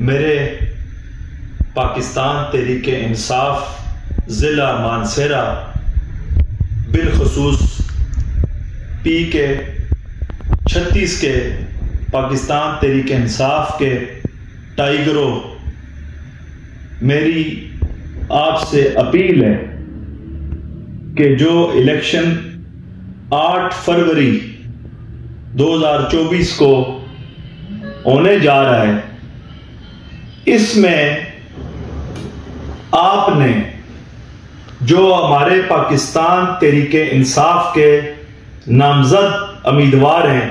मेरे पाकिस्तान तहरीक इंसाफ, ज़िला मानसेरा, बिलखसूस पी के, छत्तीस के, पाकिस्तान तहरीक इंसाफ के टाइगरों, मेरी आपसे अपील है कि जो इलेक्शन 8 फरवरी 2024 को होने जा रहा है इसमें आपने जो हमारे पाकिस्तान तरीके इंसाफ के नामजद उम्मीदवार हैं,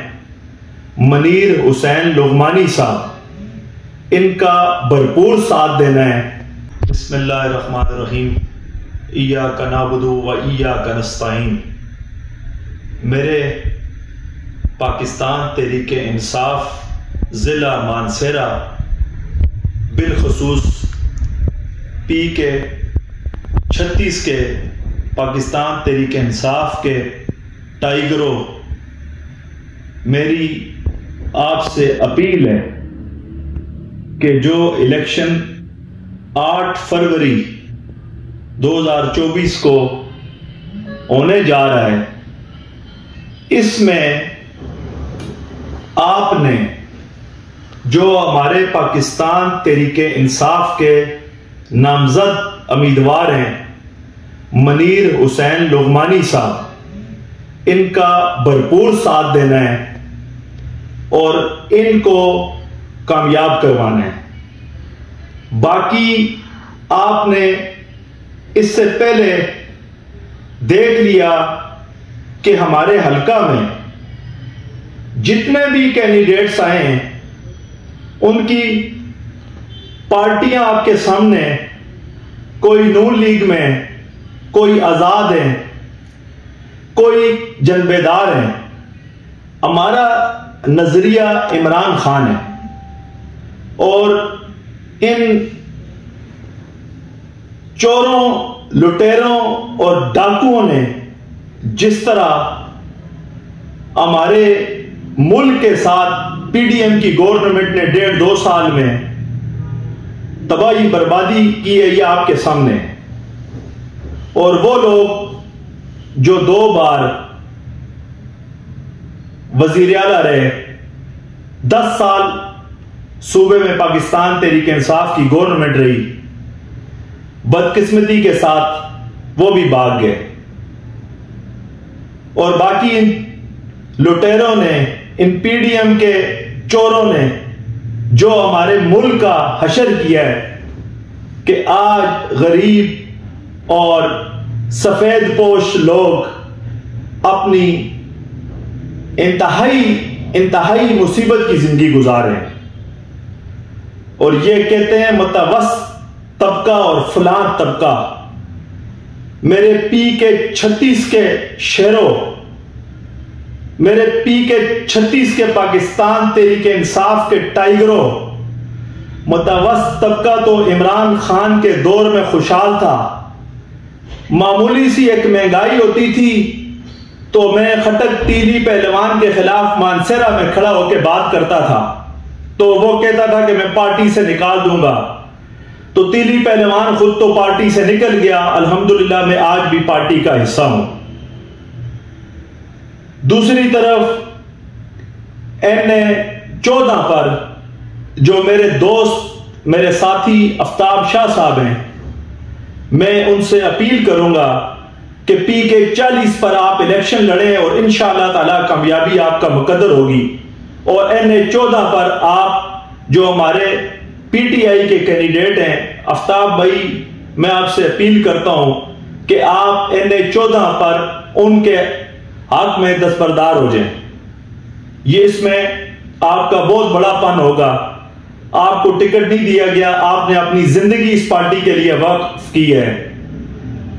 मनीर हुसैन लोगमानी साहब, इनका भरपूर साथ देना है। बसमीम ईया का नाबुदू व ईया का नस्ताइन मेरे पाकिस्तान तरीके इंसाफ ज़िला मानसेरा बिलखसूस पी के छत्तीस के पाकिस्तान तहरीक इंसाफ के टाइगरों, मेरी आपसे अपील है कि जो इलेक्शन 8 फरवरी 2024 को होने जा रहा है, इसमें आपने जो हमारे पाकिस्तान तरीके इंसाफ के नामजद उम्मीदवार हैं, मनीर हुसैन लोगमानी साहब, इनका भरपूर साथ देना है और इनको कामयाब करवाना है। बाकी आपने इससे पहले देख लिया कि हमारे हलका में जितने भी कैंडिडेट्स आए हैं उनकी पार्टियाँ आपके सामने, कोई नून लीग में कोई आज़ाद है, कोई जनबेदार है। हमारा नज़रिया इमरान खान है। और इन चोरों, लुटेरों और डाकुओं ने जिस तरह हमारे मुल्क के साथ पीडीएम की गवर्नमेंट ने डेढ़ दो साल में तबाही बर्बादी की है ये आपके सामने। और वो लोग जो दो बार वज़ीर अला रहे, दस साल सूबे में पाकिस्तान तहरीक इंसाफ की गवर्नमेंट रही, बदकिस्मती के साथ वो भी भाग गए। और बाकी लुटेरों ने इन पीडीएम के चोरों ने जो हमारे मुल्क का हशर किया है कि आज गरीब और सफ़ेद पोश लोग अपनी इंतहाई इंतहाई मुसीबत की ज़िंदगी गुजार और ये कहते हैं, मतवस तबका और फलां तबका। मेरे पी के छत्तीस के शहरों मेरे पी के छत्तीस के पाकिस्तान, तेरी के इंसाफ के टाइगरों। मुतवस तबका तो इमरान खान के दौर में खुशहाल था। मामूली सी एक महँगाई होती थी तो मैं खटक टीवी पहलवान के खिलाफ मानसेरा में खड़ा होकर बात करता था। तो वो कहता था कि मैं पार्टी से निकाल दूँगा। तो तीली पहलवान खुद तो पार्टी से निकल गया। अल्हम्दुलिल्लाह, मैं आज भी पार्टी का हिस्सा हूँ। दूसरी तरफ़ एन ए चौदह पर जो मेरे दोस्त, मेरे साथी अफ्ताब शाह साहब हैं, मैं उनसे अपील करूँगा कि पी के चालीस पर आप इलेक्शन लड़ें और इन ताला कामयाबी आपका मुकदर होगी। और एन ए चौदह पर आप जो हमारे पीटीआई के कैंडिडेट हैं आफ्ताब भाई, मैं आपसे अपील करता हूँ कि आप एन ए चौदह पर उनके हक में दस्तबरदार हो जाए। ये इसमें आपका बहुत बड़ा पन होगा। आपको टिकट नहीं दिया गया, आपने अपनी ज़िंदगी इस पार्टी के लिए वक्फ की है।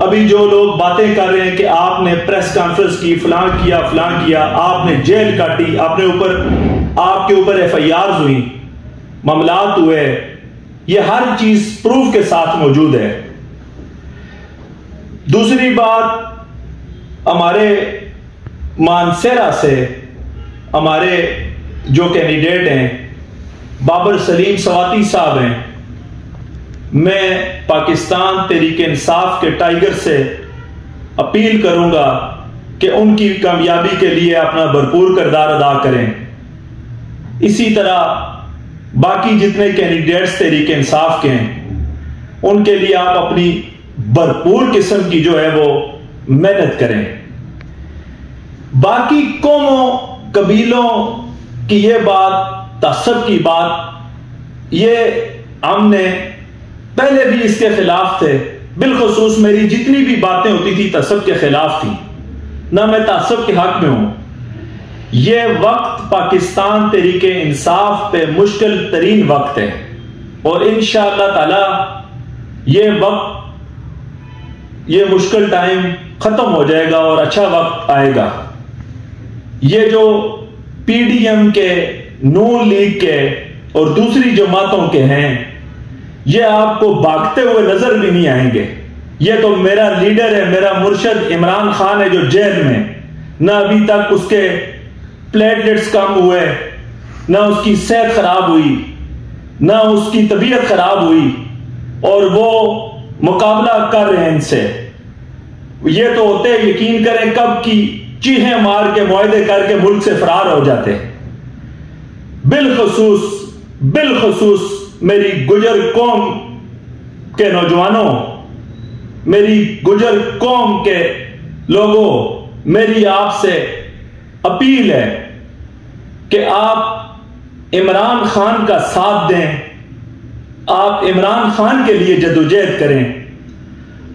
अभी जो लोग बातें कर रहे हैं कि आपने प्रेस कॉन्फ्रेंस की, फलां किया फलां किया, आपने जेल काटी आपने ऊपर, आपके ऊपर एफ़ आई आर हुई, मामलात हुए, ये हर चीज़ प्रूफ के साथ मौजूद है। दूसरी बात, हमारे मानसेरा से हमारे जो कैंडिडेट हैं, बाबर सलीम सवाती साहब हैं। मैं पाकिस्तान तरीके इंसाफ के टाइगर से अपील करूँगा कि उनकी कामयाबी के लिए अपना भरपूर किरदार अदा करें। इसी तरह बाकी जितने कैंडिडेट्स तरीके इंसाफ के हैं, उनके लिए आप अपनी भरपूर किस्म की जो है वो मेहनत करें। बाकी कौमों, कबीलों की यह बात, तसब की बात, ये हमने पहले भी इसके खिलाफ थे। बिलखसूस मेरी जितनी भी बातें होती थी, तसब के खिलाफ थी। ना मैं तसब के हक में हूँ। यह वक्त पाकिस्तान तरीके इंसाफ पे मुश्किल तरीन वक्त है। और इन ताला ये वक्त, ये मुश्किल टाइम खत्म हो जाएगा और अच्छा वक्त आएगा। ये जो पीडीएम के नून लीग के और दूसरी जमातों के हैं, ये आपको भागते हुए नज़र भी नहीं आएँगे। ये तो मेरा लीडर है, मेरा मुर्शद इमरान खान है जो जेल में ना अभी तक उसके प्लेटलेट्स कम हुए, ना उसकी सेहत खराब हुई, ना उसकी तबीयत खराब हुई और वो मुकाबला कर रहे हैं इनसे। ये तो होते यकीन करें कब की चीहें मार के मुआदे करके मुल्क से फरार हो जाते हैं। बिलखसूस बिलखसूस मेरी गुजर कौम के नौजवानों, मेरी गुजर कौम के लोगों, मेरी आपसे अपील है कि आप इमरान खान का साथ दें। आप इमरान खान के लिए जदोजहद करें।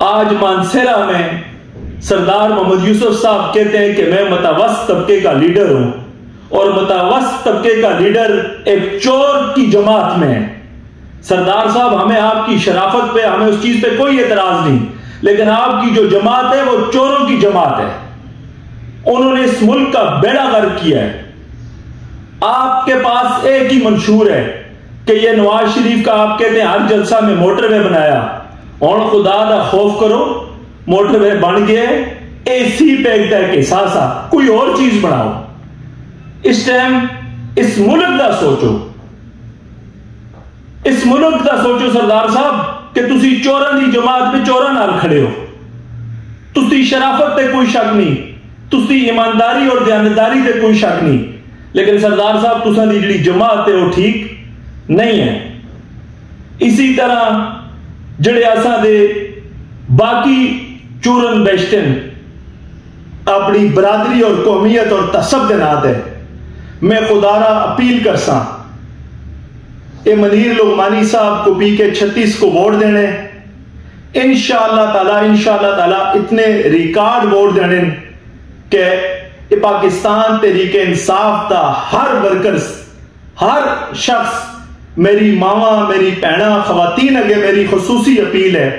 आज मानसेरा में सरदार मोहम्मद यूसुफ साहब कहते हैं कि मैं मतवस्त तबके का लीडर हूँ। और मतवस्त तबके का लीडर एक चोर की जमात में है। सरदार साहब, हमें आपकी शराफत पे, हमें उस चीज़ पे कोई एतराज़ नहीं। लेकिन आपकी जो जमात है, वो चोरों की जमात है। उन्होंने इस मुल्क का बेड़ा गर्क किया है। आपके पास एक ही मंशूर है कि ये नवाज़ शरीफ का, आप कहते हैं, हर जलसा में मोटरवे बनाया। और खुदा का खौफ करो मोटरवे बन गए एसी पैक के सासा कोई और चीज़ बनाओ। इस टाइम इस मुल्क का सोचो। इस मुल्क का सोचो सरदार साहब कि तुम चोरों की जमात में चोरों खड़े हो। तुम शराफत से कोई शक नहीं तुम ईमानदारी और दयानतदारी से कोई शक नहीं। लेकिन सरदार साहब की जी जमात है वो ठीक नहीं है। इसी तरह जड़े असा दे बाकी चूरन बेशतन अपनी बरादरी और कौमियत और तसब नात है मैं खुदारा अपील कर सा ये मनीर लोगमानी साहब को पी के छत्तीस को वोट देने। इन ताला इन ताला इतने रिकॉर्ड वोट देने के पाकिस्तान तरीके इंसाफ का हर वर्कर हर शख्स, मेरी मावा, मेरी भैन खातन अगे मेरी खसूसी अपील है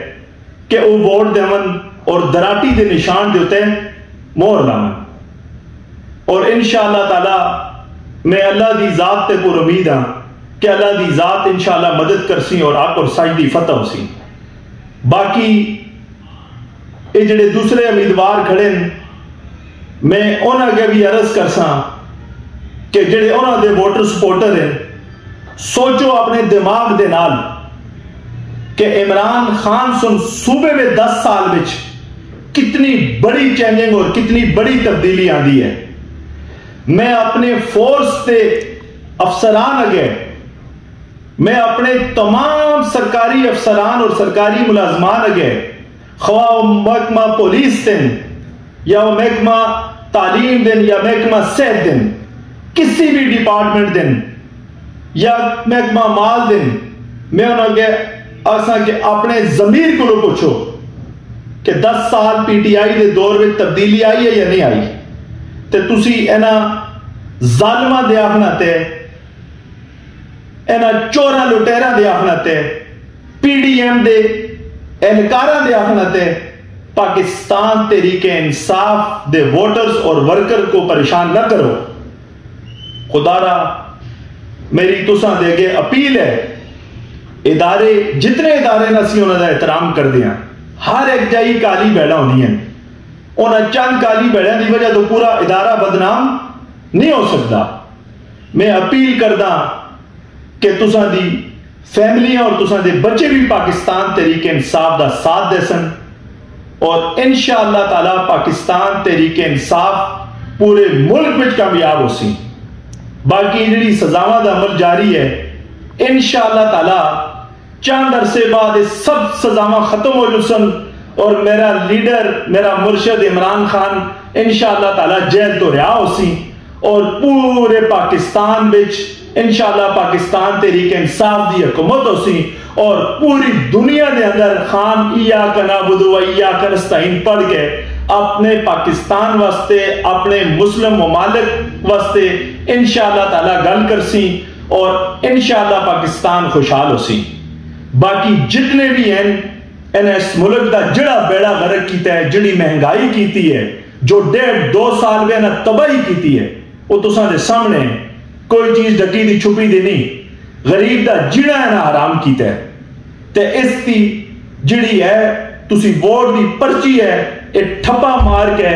कि वह वोट देवन। और दराटी के निशान के उत्ते मोहर लावन और इन ताला, मैं अल्लाह की जात से पुर उम्मीद हाँ कि अल्लाह की ज़ात इंशाला मदद कर सी और आप और साइड फतह हो सी बाकी ये दूसरे उम्मीदवार खड़े मैं उन्होंने भी अर्ज़ कर सा कि उन्होंने वोटर सपोर्टर हैं, सोचो अपने दिमाग के नाल कि इमरान खान सुन सूबे में दस साल में कितनी बड़ी चेंजिंग और कितनी बड़ी तब्दीली आती है। मैं अपने फोर्स के अफसरान अगे मैं अपने तमाम सरकारी अफसरान और सरकारी मुलाजमान अगे खवा महकमा पुलिस दिन, या महकमा तालीम दिन, या महकमा सेहत दिन, किसी भी डिपार्टमेंट दिन, या महकमा माल दिन, मैं उन्होंने असा के अपने जमीर को पूछो। कि 10 साल पीटीआई के दौर में तब्दीली आई है या नहीं आई तो तुम इन्होंने जालमा दे आखना ਇਹਨਾਂ ਚੋਰਾਂ ਲੁਟੇਰਾਂ ਦੇ ਆਖਣਾ ਤੇ ਪੀਡੀਐਮ ਦੇ ਅਹਲਕਾਰਾਂ ਦੇ ਆਖਣਾ ਤੇ पाकिस्तान तरीके इंसाफ दे वोटर्स और वर्कर को परेशान न करो खुदारा मेरी तुसा देगे अपील है इदारे जितने इदारे न असं उन्होंने एहतराम करते हैं हर एक जाई काली बैड़ा होंगे उन्हें चंद काली बैड़ों की वजह तो पूरा इदारा बदनाम नहीं हो सकता। मैं अपील करदा कि तुसा दी फैमिली और तुसा दे बच्चे भी पाकिस्तान तरीके इंसाफ का साथ दे सन। और इन ताला पाकिस्तान तरीके इंसाफ पूरे मुल्क में कामयाब हो सी। बाकी जी सजावा का अमल जारी है। इन ताला चंद अरसे बाद सब सजावा खत्म हो सन। और मेरा लीडर, मेरा मुर्शद इमरान खान इन ताला जेल तो रहा हो सी और पूरे पाकिस्तान बिच इनशाला पाकिस्तान तरीके इंसाफ की हुकूमत सी और पूरी दुनिया के अंदर खान इया कना बुदुआ कनस्ताइन पढ़ के अपने पाकिस्तान वास्ते, अपने मुस्लिम ममालिक वास्ते इनशाला ताला गल कर सी और इनशाला पाकिस्तान खुशहाल हो सी बाकी जितने भी हैं इन इस मुल्क का जड़ा बेड़ा गर्क किया है जड़ी महँगाई की है, जो डेढ़ दो साल में तबाही की है, वो तुसा दे सामने कोई चीज़ ढकी दी, छुपी दी नहीं। गरीब का जिड़ा है ना आराम किया है। ते इसकी जिड़ी है, तुसी वोट की पर्ची है ये ठप्पा मार के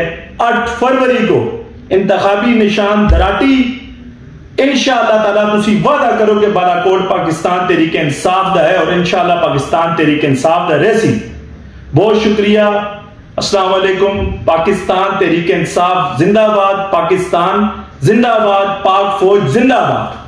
8 फरवरी को इंतखाबी निशान दराटी इनशाला ताला तुसी वादा करो कि बालाकोट पाकिस्तान तरीके इंसाफ का है और इनशाला पाकिस्तान तरीके इंसाफ का रहसी बहुत शुक्रिया। अस्सलाम वालेकुम। पाकिस्तान तरीके इंसाफ जिंदाबाद। पाकिस्तान जिंदाबाद। पाक फौज जिंदाबाद।